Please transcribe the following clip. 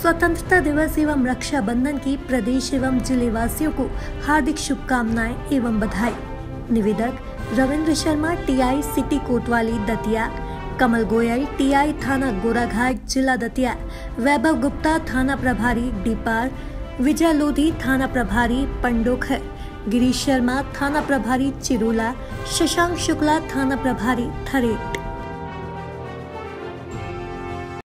स्वतंत्रता दिवस एवं रक्षाबंधन की प्रदेश एवं ज़िले वासियों को हार्दिक शुभकामनाएँ एवं बधाई। निवेदक रविंद्र शर्मा, टीआई सिटी कोतवाली, दतिया। कमल गोयल, टीआई थाना गोराघाट, जिला दतिया। वैभव गुप्ता, थाना प्रभारी, डीपार। विजय लोधी, थाना प्रभारी, पंडोखर। गिरीश शर्मा, थाना प्रभारी, चिरूला। शशांक शुक्ला, थाना प्रभारी, थरेट।